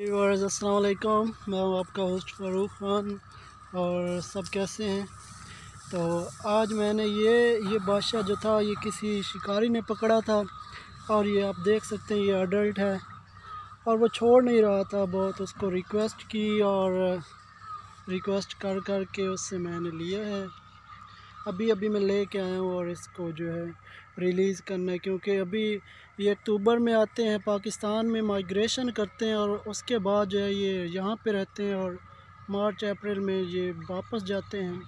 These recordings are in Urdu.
ویورز السلام علیکم میں ہوں آپ کا ہوسٹ فاروق خان اور سب کیسے ہیں؟ تو آج میں نے یہ یہ بادشاہ جو تھا، یہ کسی شکاری نے پکڑا تھا. اور یہ آپ دیکھ سکتے ہیں، یہ اڈلٹ ہے. اور وہ چھوڑ نہیں رہا تھا، بہت اس کو ریکویسٹ کی اور ریکویسٹ کر کر کے اس سے میں نے لیا ہے. ابھی ابھی میں لے کے آیا ہوں اور اس کو جو ہے ریلیز کرنا ہے، کیونکہ ابھی یہ اکتوبر میں آتے ہیں، پاکستان میں مائگریشن کرتے ہیں اور اس کے بعد جو ہے یہ یہاں پہ رہتے ہیں اور مارچ، اپریل میں یہ واپس جاتے ہیں۔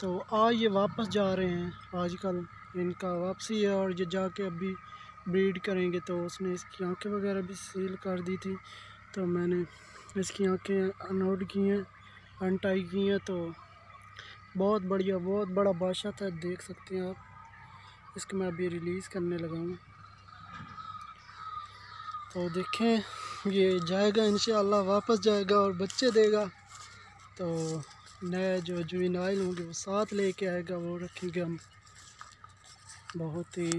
تو آج یہ واپس جا رہے ہیں، آج کل ان کا واپسی ہے اور یہ جا کے ابھی بریڈ کریں گے۔ تو اس نے اس کی آنکھیں وغیرہ بھی سیل کر دی تھی، تو میں نے اس کی آنکھیں انوڈ کی ہیں، انٹائی کی ہیں۔ تو بہت بڑھیا، بہت بڑا بادشاہ تھا، دیکھ سکتے ہیں آپ۔ اس کو میں ابھی ریلیز کرنے لگا ہوں۔ تو دیکھیں، یہ جائے گا، انشاءاللہ واپس جائے گا اور بچے دے گا۔ تو نئے جو جوینائل ہوں گے، وہ ساتھ لے کے آئے گا، وہ رکھیں گے ہم۔ بہت ہی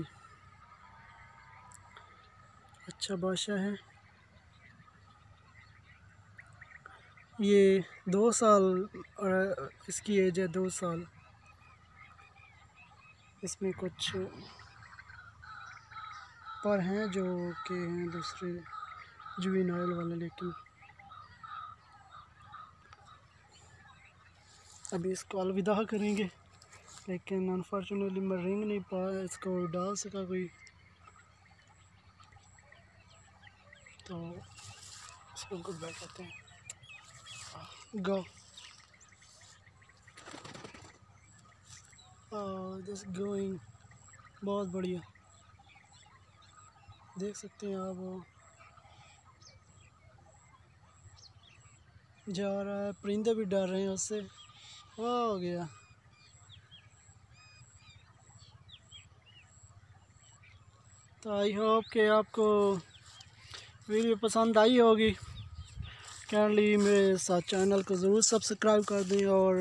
اچھا بادشاہ ہے۔ یہ دو سال اس کی ایج ہے دو سال۔ اس میں کچھ پر ہیں جو کہ ہیں دوسرے جوین آئل والے، لیکن ابھی اس کو الوداع کریں گے۔ لیکن انفارچونیٹلی میں رنگ نہیں پایا اس کو ڈال سکا کوئی۔ تو اس کو گڈ بائی کہتے ہیں۔ Go. جس گوئنگ بہت بڑھیا دیکھ سکتے ہیں آپ وہ جا رہا ہے پرندے بھی ڈر رہے ہیں اس سے وہ ہو گیا تو آئی ہوپ کہ آپ کو ویڈیو پسند آئی ہوگی کائنڈلی میرے ساتھ چینل کو ضرور سبسکرائب کر دیں اور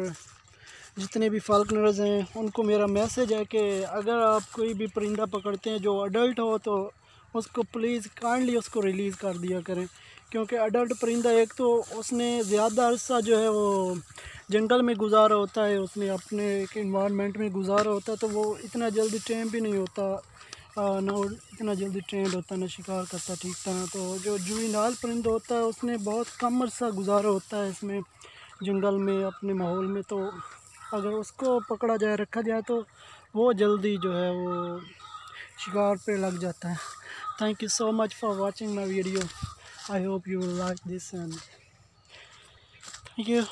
جتنے بھی فالکنرز ہیں، ان کو میرا میسیج ہے کہ اگر آپ کوئی بھی پرندہ پکڑتے ہیں جو اڈلٹ ہو، تو اس کو پلیز کائنڈلی اس کو ریلیز کر دیا کریں۔ کیونکہ اڈلٹ پرندہ ایک تو اس نے زیادہ عرصہ جو ہے وہ جنگل میں گزارا ہوتا ہے، اس نے اپنے ایک انوائرمنٹ میں گزارا ہوتا ہے، تو وہ اتنا جلدی ٹائم بھی نہیں ہوتا۔ نہ اتنا جلدی ٹرینڈ ہوتا ہے نہ شکار کرتا ٹھیک طرح تو جو جوئی نال پرند ہوتا ہے اس نے بہت کم عرصہ گزارا ہوتا ہے اس میں جنگل میں اپنے ماحول میں تو اگر اس کو پکڑا جائے رکھا جائے تو وہ جلدی جو ہے وہ شکار پہ لگ جاتا ہے thank you so much for watching my video I hope you like this and thank you